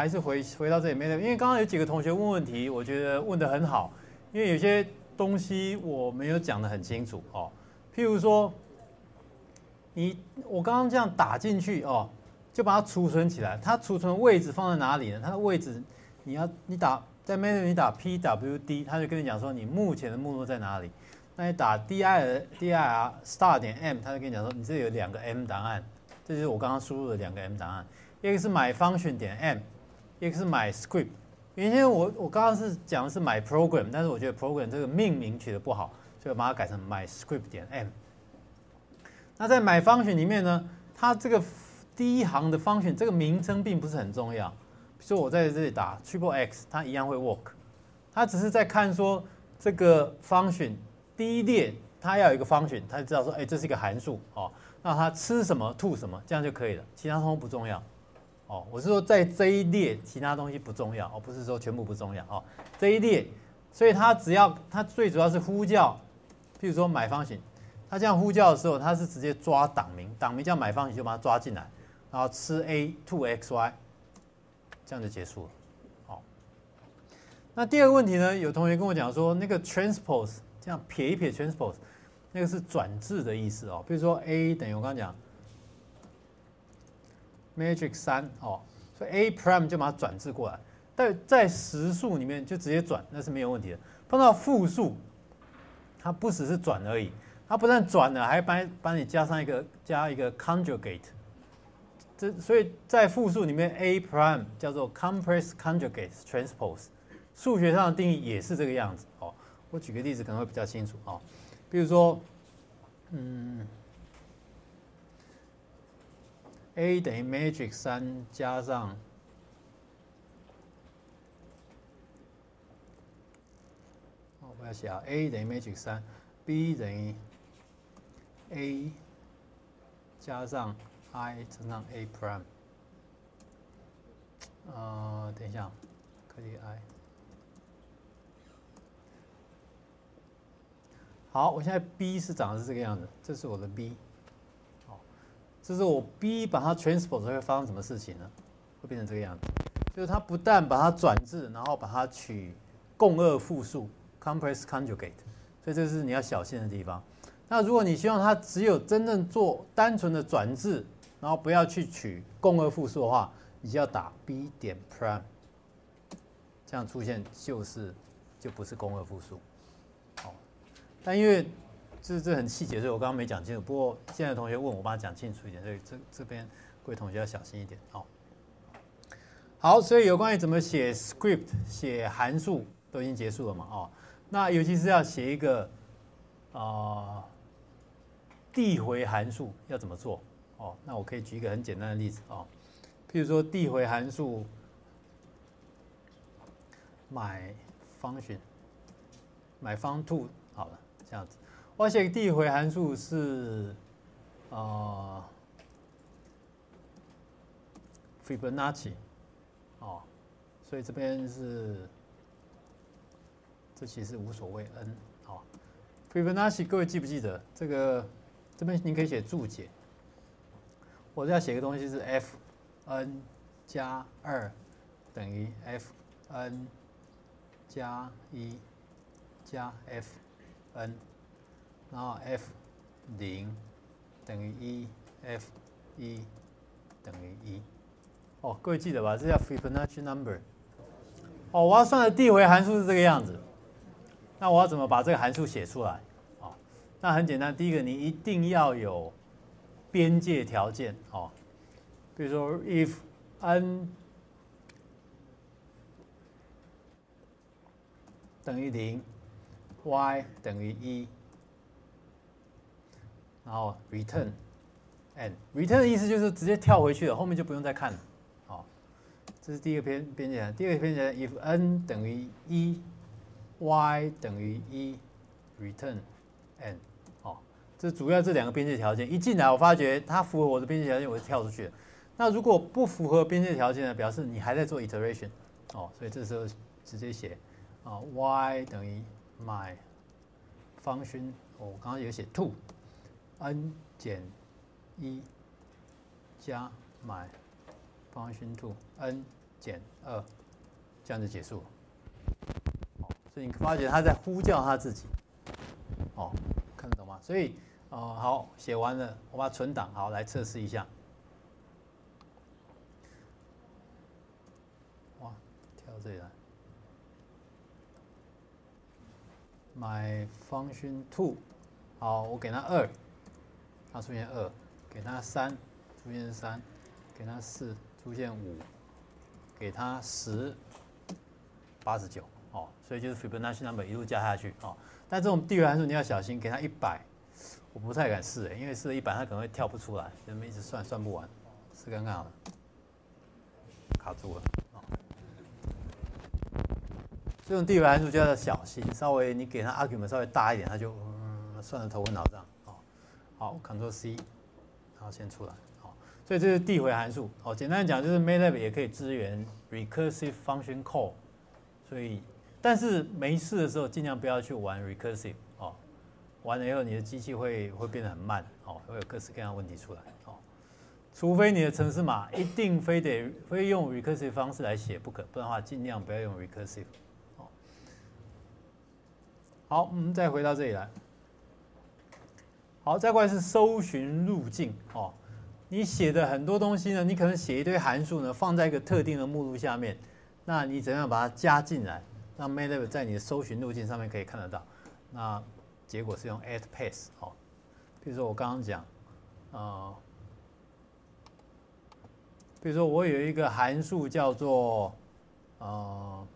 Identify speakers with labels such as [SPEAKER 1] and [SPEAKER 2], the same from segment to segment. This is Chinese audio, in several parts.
[SPEAKER 1] 还是回回到这里面，因为刚刚有几个同学问问题，我觉得问得很好，因为有些东西我没有讲得很清楚哦。譬如说，你我刚刚这样打进去哦，就把它储存起来，它储存位置放在哪里呢？它的位置你要你打在 menu 你打 pwd，它就跟你讲说你目前的目录在哪里。那你打 dir dir star 点 m，它就跟你讲说你这里有两个 m 档案，这就是我刚刚输入的两个 m 档案。一个是买 function 点 m，一个是 my script。原先我我刚刚是讲的是 my program，但是我觉得 program 这个命名取得不好，所以我把它改成 my script 点 m。那在买 function 里面呢，它这个第一行的 function 这个名称并不是很重要。比如说我在这里打 triple x，它一样会 work。它只是在看说这个 function 第一列它要有一个 function，它就知道说，哎，这是一个函数哦，那它吃什么吐什么，这样就可以了，其他通通不重要。哦，我是说在这一列其他东西不重要，哦不是说全部不重要哦。这一列，所以它只要它最主要是呼叫，譬如说买方形，它这样呼叫的时候，它是直接抓档名，档名叫买方形就把它抓进来，然后吃 a to x y，这样就结束了。好，那第二个问题呢，有同学跟我讲说，那个 transpose 这样撇一撇 transpose，那个是转置的意思哦。比如说 a 等于我刚刚讲。Matrix 三哦，所以 a prime 就把它转置过来，但在实数里面就直接转，那是没有问题的。碰到复数，它不只是转而已，它不但转了，还帮帮你加上一个加一个 conjugate。这所以在复数里面，a prime 叫做 compress conjugate transpose，数学上的定义也是这个样子哦。我举个例子可能会比较清楚哦，比如说，嗯。A 等于 magic 三加上，我要写啊。A 等于 magic 三，B 等于 A 加上 I 乘上 A prime。呃，等一下，可以 I。好，我现在 B 是长的是这个样子，这是我的 B。就是我 B 把它 transpose 会发生什么事情呢？会变成这个样子，就是它不但把它转置，然后把它取共轭复数 compress conjugate，所以这是你要小心的地方。那如果你希望它只有真正做单纯的转置，然后不要去取共轭复数的话，你就要打 B 点 prime，这样出现就是就不是共轭复数。好，但因为这这很细节，所以我刚刚没讲清楚。不过现在同学问我，帮他讲清楚一点。所以这这边各位同学要小心一点哦。好，所以有关于怎么写 script、写函数都已经结束了嘛？哦，那尤其是要写一个啊递回函数要怎么做？哦，那我可以举一个很简单的例子哦，譬如说递回函数买方选买方 two 好了，这样子。我写个递回函数是啊，Fibonacci，哦，所以这边是这其实无所谓，n，好，Fibonacci 各位记不记得这个？这边您可以写注解，我这要写个东西是 f(n) 加二等于 f(n) 加一加 f(n)。然后 f 零等于一，f 一等于一。哦，各位记得吧？这叫 Fibonacci number。哦，我要算的递回函数是这个样子。那我要怎么把这个函数写出来？哦，那很简单。第一个，你一定要有边界条件。哦，比如说 if n 等于零，y 等于一。然后 return，and return 的意思就是直接跳回去了，后面就不用再看了。好，这是第一个边边界。第二个边界，if n 等于一，y 等于一，return，and 好，这主要这两个边界条件。一进来，我发觉它符合我的边界条件，我就跳出去。那如果不符合边界条件呢？表示你还在做 iteration。哦，所以这时候直接写啊，y 等于 my function，我刚刚有写 two。N 减一加 my function two n 减二，这样就结束了。所以你发觉他在呼叫他自己，哦，看得懂吗？所以，哦，好，写完了，我把它存档，好，来测试一下。哇，跳到这里来。My function two，好，我给它二，它出现二，给它三，出现三，给它四，出现五，给它十，八十九。哦，所以就是 Fibonacci number 一路加下去哦。但这种递回函数你要小心，给它一百，我不太敢试诶，因为试了一百它可能会跳不出来，人们一直算算不完，试看看好了，卡住了。这种递回函数就要小心，稍微你给它 argument 稍微大一点，它就嗯算的头昏脑胀。好，Ctrl C，然后先出来。好，所以这是递回函数。哦，简单讲就是 MATLAB 也可以支援 recursive function call，所以。但是没事的时候，尽量不要去玩 recursive 哦，完了以后你的机器会会变得很慢哦，会有各式各样的问题出来哦。除非你的程式码一定非得非用 recursive 方式来写不可，不然的话尽量不要用 recursive 哦。好，我们再回到这里来。好，再过来是搜寻路径哦。你写的很多东西呢，你可能写一堆函数呢，放在一个特定的目录下面，那你怎样把它加进来？那 MATLAB 在你的搜寻路径上面可以看得到，那结果是用 at path 哦，比如说我刚刚讲，呃，比如说我有一个函数叫做呃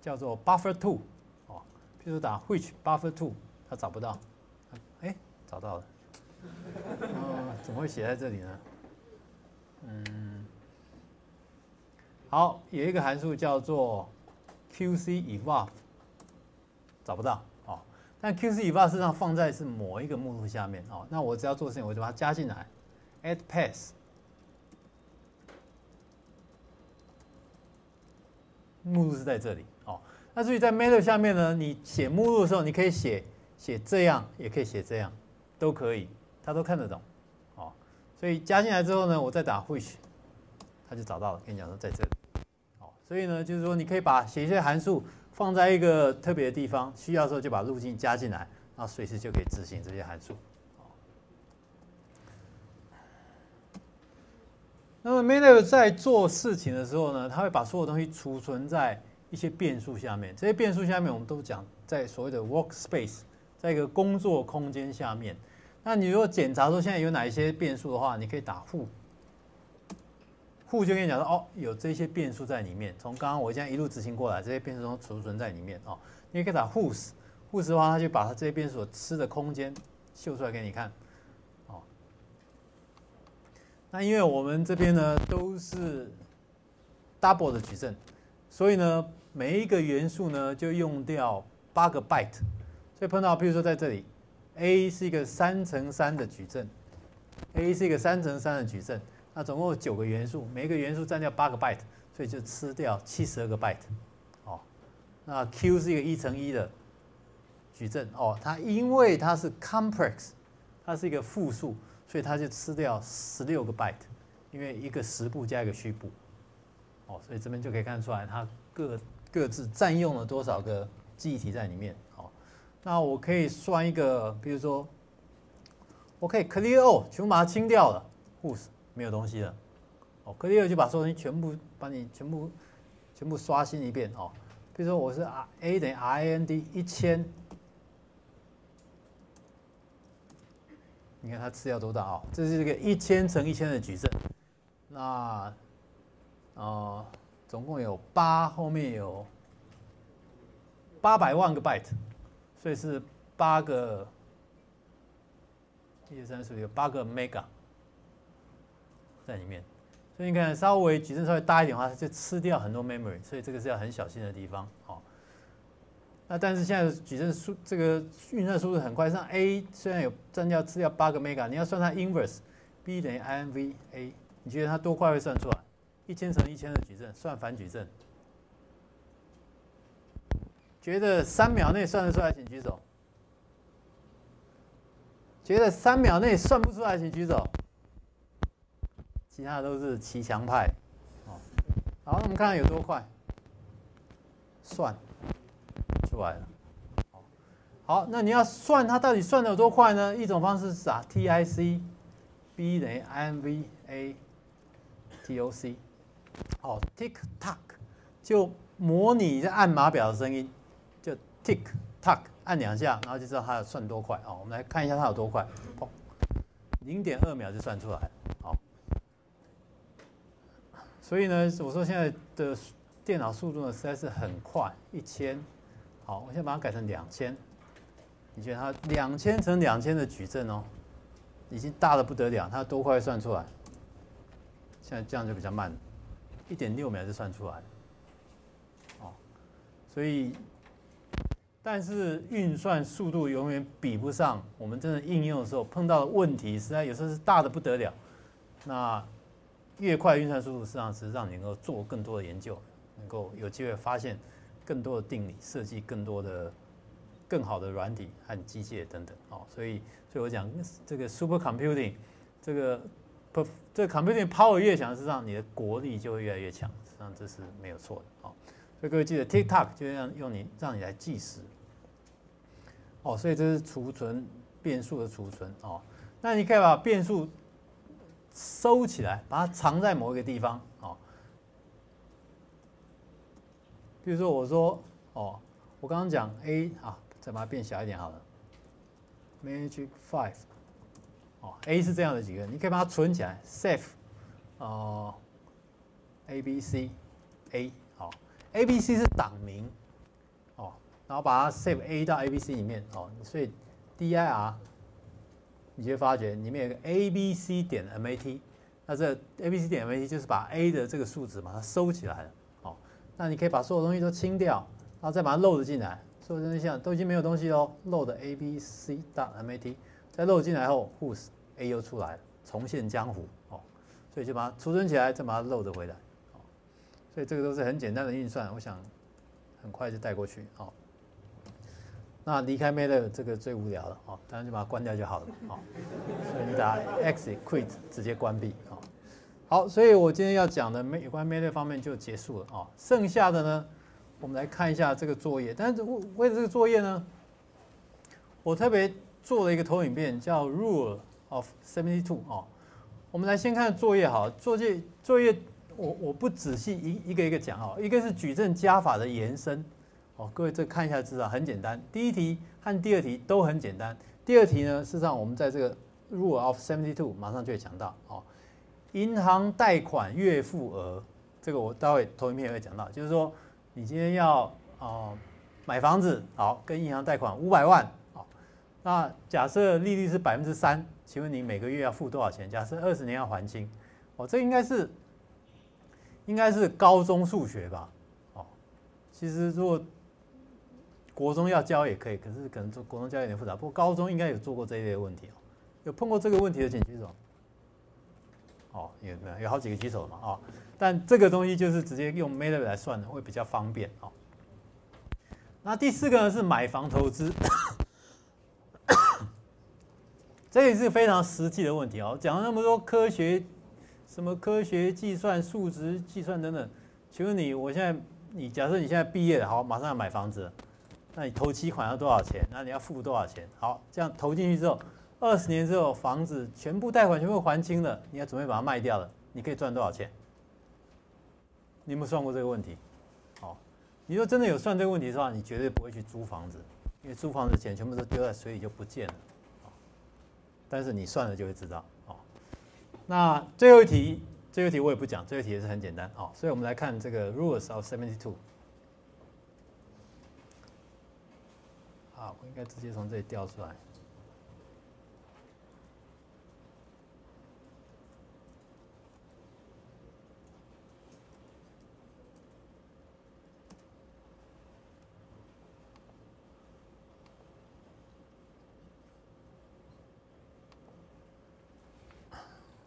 [SPEAKER 1] 叫做 buffer two 譬，如打 which buffer two，它找不到，哎，找到了，哦，怎么会写在这里呢？嗯。好，有一个函数叫做 QCEvolve，找不到哦。但 QCEvolve 实际上放在是某一个目录下面哦。那我只要做事情，我就把它加进来，add path，目录是在这里。那至于在 Matter 下面呢，你写目录的时候，你可以写写这样，也可以写这样，都可以，它都看得懂哦。所以加进来之后呢，我再打 which，它就找到了。跟你讲说在这里。所以呢，就是说你可以把写一些函数放在一个特别的地方，需要的时候就把路径加进来，然后随时就可以执行这些函数。那么 MATLAB 在做事情的时候呢，它会把所有东西储存在一些变数下面。这些变数下面，我们都讲在所谓的 workspace，在一个工作空间下面。那你如果检查说现在有哪一些变数的话，你可以打 who。户就跟你讲说，哦，有这些变数在里面。从刚刚我这样一路执行过来，这些变数都储存在里面哦。你可以打 whose，whose 的话，它就把它这些变数所吃的空间秀出来给你看，哦。那因为我们这边呢都是 double 的矩阵，所以呢每一个元素呢就用掉八个 byte。所以碰到，比如说在这里，A 是一个三乘三的矩阵，A 是一个三乘三的矩阵。那总共有九个元素，每一个元素占掉八个 byte，所以就吃掉七十二个 byte。哦，那 Q 是一个一乘一的矩阵，哦，它因为它是 complex，它是一个复数，所以它就吃掉十六个 byte，因为一个实部加一个虚部。哦，所以这边就可以看出来它各各自占用了多少个记忆体在里面。哦，那我可以算一个，比如说，我可以 clear all，全部把它清掉了，whose。没有东西了，哦，clear 就把所有东西全部把你全部全部刷新一遍哦。比如说我是 R A 等于 r n d 一千，你看它吃掉多大啊？这是一个一千乘一千的矩阵，那呃总共有八，后面有八百万个 byte，所以是八个一二三四有八个 mega。在里面，所以你看稍微矩阵稍微大一点的话，它就吃掉很多 memory，所以这个是要很小心的地方。好，那但是现在矩阵速这个运算速度很快，像 A 虽然有占掉吃掉八个 mega，你要算它 inverse，B 等于 I N V A，你觉得它多快会算出来？一千乘一千的矩阵算反矩阵，觉得三秒内算得出来请举手。觉得三秒内算不出来请举手。其他的都是骑墙派。哦，好，我们看看有多快，算出来了。好，那你要算它到底算的有多快呢？一种方式是啊，TIC，B 等于 IMVA，TOC。好，tick tock 就模拟在按码表的声音，就 tick tock 按两下，然后就知道它要算多快。哦，我们来看一下它有多快，砰，零点二秒就算出来。好，所以呢，我说现在的电脑速度呢实在是很快，一千。好，我先把它改成两千。你觉得它两千乘两千的矩阵哦，已经大的不得了，它多快算出来？现在这样就比较慢，一点六秒就算出来。哦，所以，但是运算速度永远比不上我们真的应用的时候碰到的问题，实在有时候是大的不得了。那越快运算速度，实际上是让你能够做更多的研究，能够有机会发现更多的定理，设计更多的。更好的软体和机械等等，哦，所以，所以我讲这个 super computing，这个这 computing power 越强，实际上你的国力就会越来越强，实际上这是没有错的，哦，所以各位记得 TikTok 就让用你让你来计时，哦，所以这是储存变数的储存，哦，那你可以把变数收起来，把它藏在某一个地方，哦，比如说我说，哦，我刚刚讲 A 啊。再把它变小一点好了。Magic Five，哦，A 是这样的几个，你可以把它存起来。Save，哦，A B C A，好，A B C 是档名，哦，然后把它 Save A 到 A B C 里面，哦，所以 D I R，你就会发觉里面有个 A B C 点 M A T，那这 A B C 点 M A T 就是把 A 的这个数值把它收起来了，哦，那你可以把所有东西都清掉，然后再把它 load 进来。所有东西像都已经没有东西喽，load A B C 大 M A T，再漏进来后，whos A 又出来了，重现江湖哦，所以就把它储存起来，再把它漏得回来，哦，所以这个都是很简单的运算，我想很快就带过去哦。那离开 Mate 这个最无聊了哦，当然就把它关掉就好了哦，所以你打 Exit Quit 直接关闭哦。好，所以我今天要讲的有关 Mate 方面就结束了哦，剩下的呢？我们来看一下这个作业，但是为为了这个作业呢，我特别做了一个投影片，叫 Rule of Seventy Two 哦。我们来先看作业好，作业作业我我不仔细一一个一个讲哦，一个是矩阵加法的延伸哦，各位这看一下知道很简单，第一题和第二题都很简单。第二题呢，事实上我们在这个 Rule of Seventy Two 马上就会讲到哦，银行贷款月付额，这个我待会投影片也会讲到，就是说。你今天要哦买房子，好，跟银行贷款五百万，那假设利率是百分之三，请问你每个月要付多少钱？假设二十年要还清，哦，这应该是应该是高中数学吧，哦，其实如果国中要教也可以，可是可能做国中教有点复杂，不过高中应该有做过这一类问题哦，有碰过这个问题的请举手。哦，有没有有好几个举手嘛？哦，但这个东西就是直接用 MATLAB 来算的，会比较方便哦。那第四个呢是买房投资，这也是非常实际的问题哦。讲了那么多科学，什么科学计算、数值计算等等，请问你，我现在你假设你现在毕业了，好，马上要买房子，那你投期款要多少钱？那你要付多少钱？好，这样投进去之后。二十年之后，房子全部贷款全部还清了，你要准备把它卖掉了，你可以赚多少钱？你有没有算过这个问题？好，你说真的有算这个问题的话，你绝对不会去租房子，因为租房的钱全部都丢在水里就不见了。但是你算了就会知道。啊，那最后一题，最后一题我也不讲，最后一题也是很简单。啊，所以我们来看这个 rules of seventy two。好，我应该直接从这里调出来。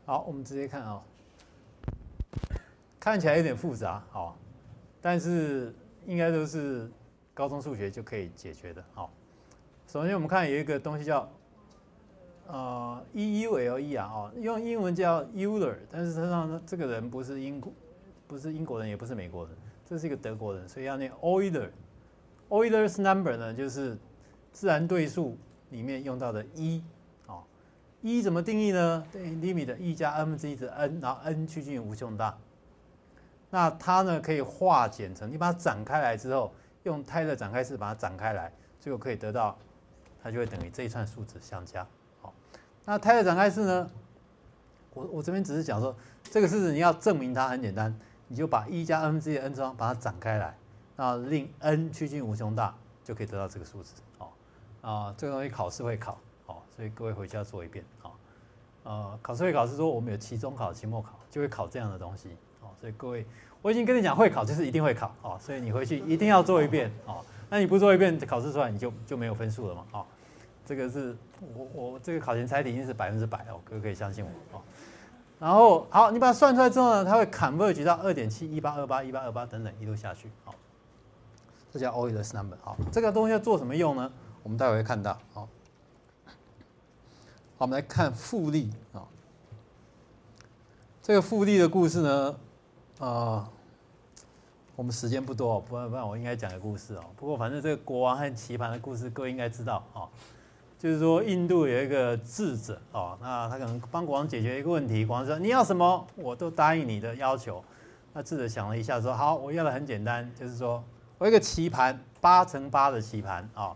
[SPEAKER 1] 好，我们直接看啊，看起来有点复杂，好，但是应该都是高中数学就可以解决的，好。首先我们看有一个东西叫呃，E U L E 啊，哦，用英文叫 Euler，但是实际上这个人不是英国，不是英国人，也不是美国人，这是一个德国人，所以要念 Euler。Euler's number 呢，就是自然对数里面用到的一，一怎么定义呢？对，limit 一加 n 分之一的 n，然后 n 趋近于无穷大。那它呢可以化简成，你把它展开来之后，用泰勒展开式把它展开来，最后可以得到，它就会等于这一串数字相加。好，那泰勒展开式呢，我我这边只是讲说，这个式子你要证明它很简单，你就把一加 n 分之一的 n 次方把它展开来，那令 n 趋近于无穷大，就可以得到这个数字。哦，啊，这个东西考试会考，好，所以各位回家做一遍。啊，呃，考试会考是说我们有期中考、期末考，就会考这样的东西。所以各位，我已经跟你讲会考就是一定会考哦，所以你回去一定要做一遍哦。那你不做一遍，考试出来你就就没有分数了嘛哦。这个是我我这个考前猜题一定是百分之百哦，各位可以相信我哦。然后好，你把它算出来之后呢，它会 converge 到二点七一八二八一八二八等等一路下去好，这叫 Euler's number 好，这个东西要做什么用呢？我们待会会看到好。我们来看复利啊。这个复利的故事呢？啊，我们时间不多，不然不然我应该讲个故事哦。不过反正这个国王和棋盘的故事，各位应该知道啊。就是说印度有一个智者啊，那他可能帮国王解决一个问题，国王说你要什么，我都答应你的要求。那智者想了一下说，好，我要的很简单，就是说我一个棋盘八乘八的棋盘啊，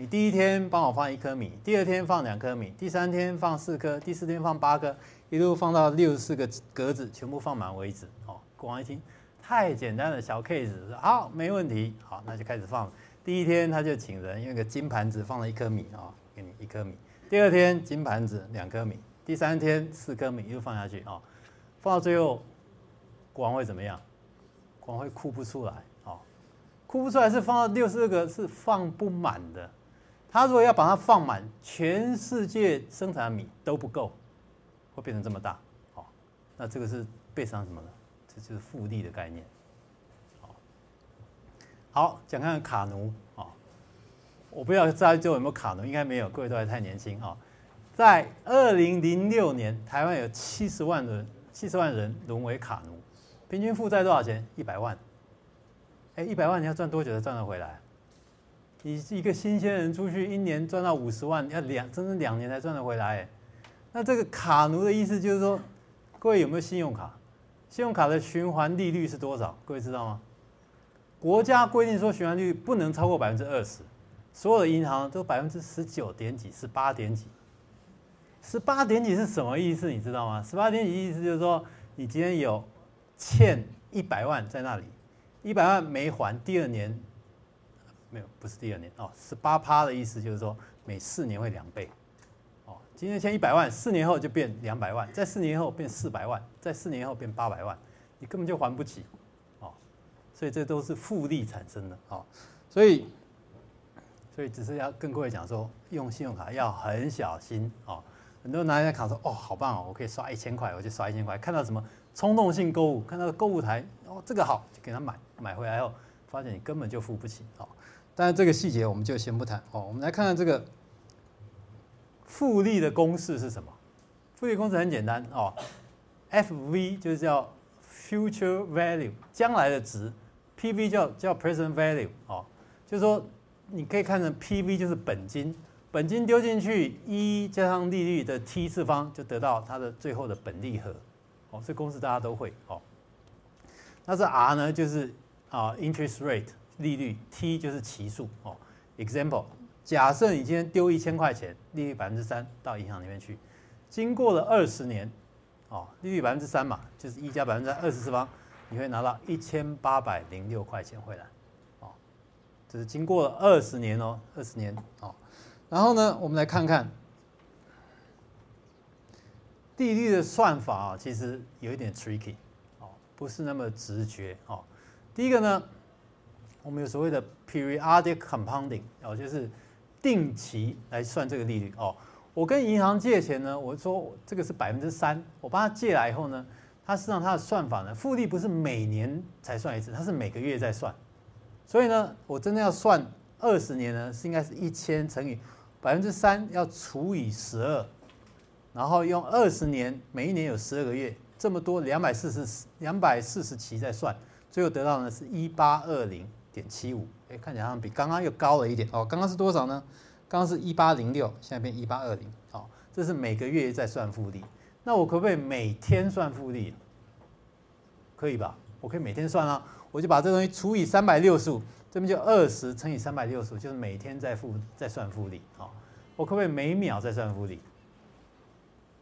[SPEAKER 1] 你第一天帮我放一颗米，第二天放两颗米，第三天放四颗，第四天放八颗，一路放到六十四个格子全部放满为止哦。国王一听，太简单了小 case，说好，没问题，好，那就开始放。第一天他就请人用个金盘子放了一颗米啊，给你一颗米。第二天金盘子两颗米，第三天四颗米又放下去啊，放到最后，国王会怎么样？国王会哭不出来啊，哭不出来是放到六十二个是放不满的。他如果要把它放满，全世界生产的米都不够，会变成这么大。好，那这个是背上什么呢？这就是复利的概念，好，好讲看卡奴啊，我不知道在座有没有卡奴，应该没有，各位都还太年轻啊。在二零零六年，台湾有七十万人，七十万人沦为卡奴，平均负债多少钱？一百万。哎，一百万你要赚多久才赚得回来？你一个新鲜人出去一年赚到五十万，要两，整整两年才赚得回来。那这个卡奴的意思就是说，各位有没有信用卡？信用卡的循环利率是多少？各位知道吗？国家规定说循环利率不能超过百分之二十，所有的银行都百分之十九点几、十八点几。十八点几是什么意思？你知道吗？十八点几意思就是说，你今天有欠一百万在那里，一百万没还，第二年没有，不是第二年哦，十八趴的意思就是说每四年会两倍。哦今天欠一百万，四年后就变两百万，在四年后变四百万，在四年后变八百万，你根本就还不起，哦，所以这都是复利产生的，哦，所以，所以只是要跟各位讲说，用信用卡要很小心，哦，很多人拿一张卡说，哦，好棒哦，我可以刷一千块，我就刷一千块，看到什么冲动性购物，看到购物台，哦，这个好，就给他买，买回来后发现你根本就付不起，哦，但是这个细节我们就先不谈，哦，我们来看看这个。复利的公式是什么？复利公式很简单哦，F V 就是叫 future value 将来的值，P V 叫叫 present value 哦，就是说你可以看成 P V 就是本金，本金丢进去一加上利率的 t 次方就得到它的最后的本利和，哦，这公式大家都会哦。那这 R 呢就是啊 interest rate 利率，T 就是期数哦，example。假设你今天丢一千块钱，利率百分之三到银行里面去，经过了二十年，哦，利率百分之三嘛，就是一加百分之二十次方，你会拿到一千八百零六块钱回来，哦，这是经过了二十年哦，二十年哦，然后呢，我们来看看利率的算法啊，其实有一点 tricky，哦，不是那么直觉哦。第一个呢，我们有所谓的 periodic compounding，哦，就是。定期来算这个利率哦。我跟银行借钱呢，我说这个是百分之三，我帮他借来以后呢，他实际上他的算法呢，复利不是每年才算一次，它是每个月在算。所以呢，我真的要算二十年呢，是应该是一千乘以百分之三，要除以十二，然后用二十年，每一年有十二个月，这么多两百四十两百四十期在算，最后得到呢是一八二零点七五，哎，看起来好像比刚刚又高了一点哦。刚刚是多少呢？刚刚是一八零六，现在变一八二零，哦，这是每个月在算复利。那我可不可以每天算复利？可以吧？我可以每天算啊，我就把这东西除以三百六十五，这边就二十乘以三百六十五，就是每天在复在算复利好。我可不可以每秒在算复利？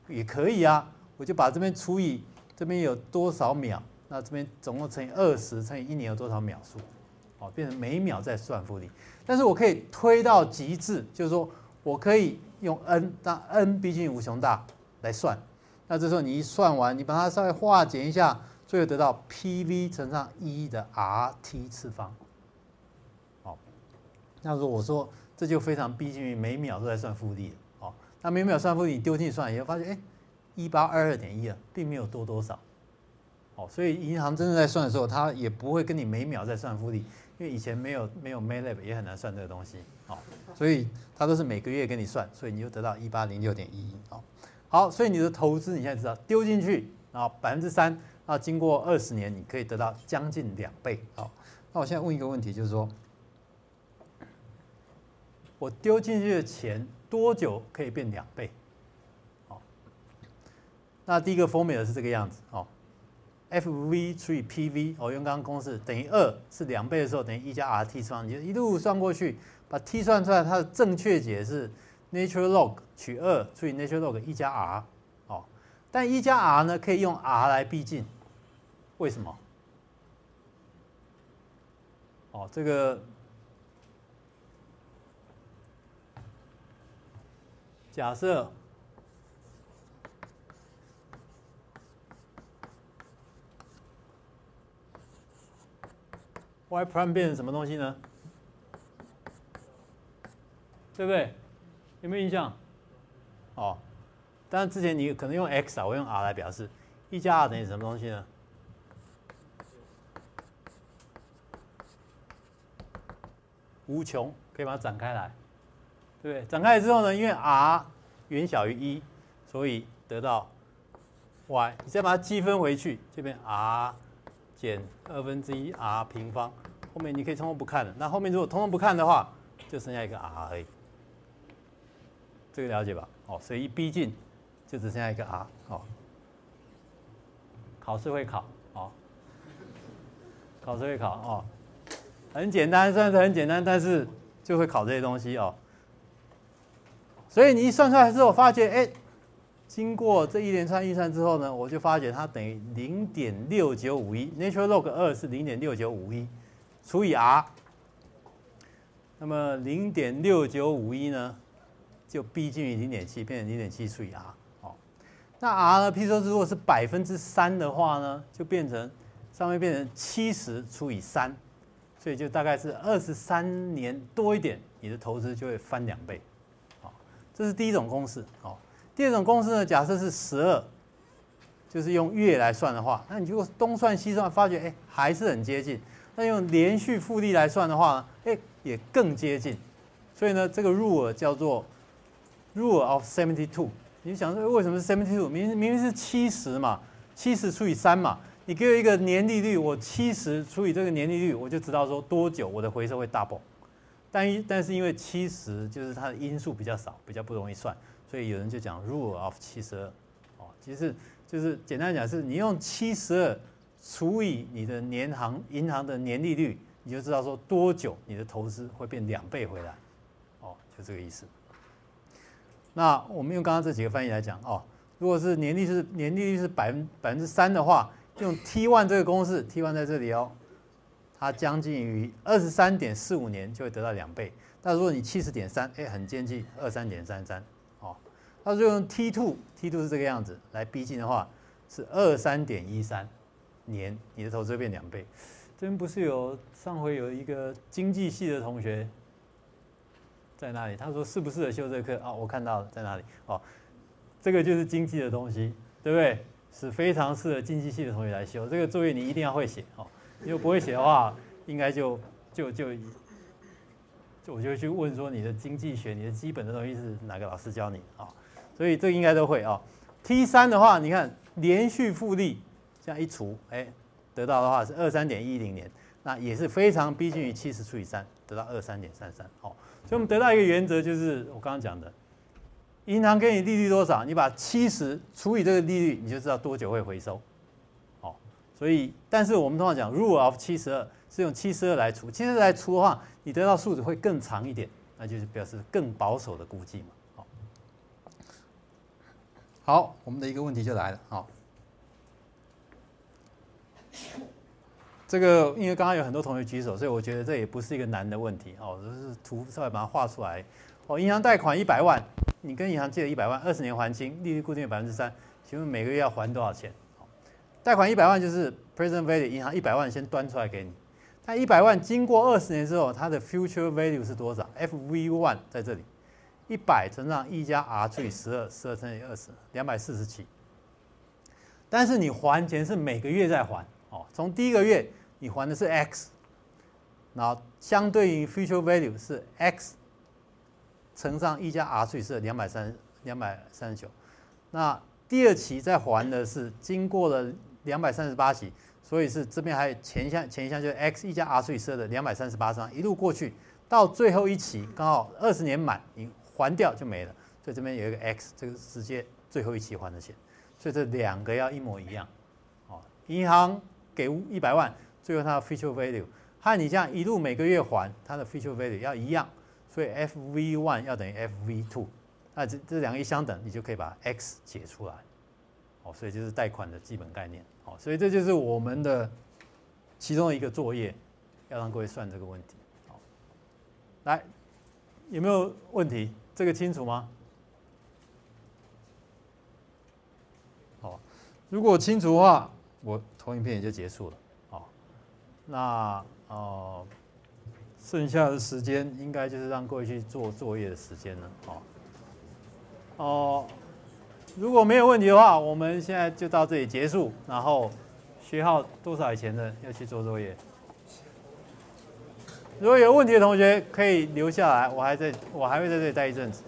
[SPEAKER 1] 也可以啊，我就把这边除以这边有多少秒，那这边总共乘以二十乘以一年有多少秒数，哦，变成每秒在算复利。但是我可以推到极致，就是说我可以用 n，当 n 毕竟无穷大来算，那这时候你一算完，你把它稍微化简一下，最后得到 P_v 乘上一的 Rt 次方。好，那如果我说这就非常逼近于每秒都在算复利了。那每秒算复利，你丢进去算，以后发现，哎，一八二二点一啊，并没有多多少。哦，所以银行真正在算的时候，它也不会跟你每秒在算复利，因为以前没有没有 MATLAB 也很难算这个东西。哦，所以它都是每个月给你算，所以你就得到一八零六点一一。哦，好，所以你的投资你现在知道，丢进去，然后百分之三，那经过二十年，你可以得到将近两倍。好，那我现在问一个问题，就是说，我丢进去的钱。多久可以变两倍？好，那第一个 formula 是这个样子哦，F_v 除以 P_v 哦，用刚刚公式等于二是两倍的时候等于一加 Rt 方，就一路算过去，把 T 算出来，它的正确解是 natural log 取二除以 natural log 一加 R 哦，但一加 R 呢可以用 R 来逼近，为什么？哦，这个。假设 y prime 变成什么东西呢？对不对？有没有印象？哦，但是之前你可能用 x 啊，我用 r 来表示，一加 r 等于什么东西呢？无穷，可以把它展开来。对不对？展开来之后呢，因为 r 远小于一，所以得到 y。你再把它积分回去，这边 r 减二分之一 r 平方，后面你可以通通不看了。那后面如果通通不看的话，就剩下一个 r 而已。这个了解吧？哦，所以一逼近就只剩下一个 r。哦，考试会考，哦，考试会考，哦，很简单，算是很简单，但是就会考这些东西哦。所以你一算出来之后，发觉哎，经过这一连串运算之后呢，我就发觉它等于零点六九五一，natural log 二是零点六九五一除以 r，那么零点六九五一呢，就逼近于零点七，变成零点七除以 r。哦，那 r 呢，譬如说如果是百分之三的话呢，就变成上面变成七十除以三，所以就大概是二十三年多一点，你的投资就会翻两倍。好这是第一种公式，哦。第二种公式呢，假设是十二，就是用月来算的话，那你如果东算西算，发觉哎还是很接近。那用连续复利来算的话呢，哎也更接近。所以呢，这个 rule 叫做 rule of seventy two。你想说为什么是 seventy two？明明明是七十嘛，七十除以三嘛，你给我一个年利率，我七十除以这个年利率，我就知道说多久我的回收会 double。但一但是因为七十就是它的因数比较少，比较不容易算，所以有人就讲 rule of 七十二，哦，其实就是简单讲是，你用七十二除以你的年行银行的年利率，你就知道说多久你的投资会变两倍回来，哦，就这个意思。那我们用刚刚这几个翻译来讲，哦，如果是年利是年利率是百分百分之三的话，用 t one 这个公式，t one 在这里哦。它将近于二十三点四五年就会得到两倍。那如果你七十点三，哎，很接近二三点三三，哦。那如果用 T two，T two 是这个样子来逼近的话，是二三点一三年，你的投资会变两倍。这边不是有上回有一个经济系的同学在那里？他说适不适合修这课？啊，我看到了在哪里？哦，这个就是经济的东西，对不对？是非常适合经济系的同学来修。这个作业你一定要会写，哦。如果不会写的话，应该就就就就我就去问说你的经济学，你的基本的东西是哪个老师教你啊？所以这应该都会啊。T 三的话，你看连续复利这样一除，哎，得到的话是二三点一零年，那也是非常逼近于七十除以三，得到二三点三三。哦，所以我们得到一个原则，就是我刚刚讲的，银行给你利率多少，你把七十除以这个利率，你就知道多久会回收。哦，所以但是我们通常讲 rule of 七十二是用七十二来除，七十二来除的话，你得到数字会更长一点，那就是表示更保守的估计嘛。好，我们的一个问题就来了。好，这个因为刚刚有很多同学举手，所以我觉得这也不是一个难的问题。哦，就是图稍微把它画出来。哦，银行贷款一百万，你跟银行借了一百万，二十年还清，利率固定百分之三，请问每个月要还多少钱？贷款一百万就是 present value，银行一百万先端出来给你。那一百万经过二十年之后，它的 future value 是多少？F V one 在这里。一百乘上一加 r 除以十二，十二乘以二十，两百四十七。但是你还钱是每个月在还哦，从第一个月你还的是 x，然后相对于 future value 是 x 乘上一加 r 除以十二，两百三两百三十九。那第二期再还的是经过了两百三十八期，所以是这边还有前项前一项就是 x 一加 r 除以十二的两百三十八张一路过去到最后一期刚好二十年满。还掉就没了，所以这边有一个 x，这个是直接最后一期还的钱，所以这两个要一模一样。哦，银行给一百万，最后它的 future value 和你这样一路每个月还，它的 future value 要一样，所以 f v one 要等于 f v two，那这这两个一相等，你就可以把 x 解出来。哦，所以就是贷款的基本概念。哦，所以这就是我们的其中一个作业，要让各位算这个问题。好，来，有没有问题？这个清楚吗？好，如果清楚的话，我投影片也就结束了。好，那哦，剩下的时间应该就是让各位去做作业的时间了。好，哦，如果没有问题的话，我们现在就到这里结束。然后学号多少以前的要去做作业。如果有问题的同学可以留下来，我还在我还会在这里待一阵子。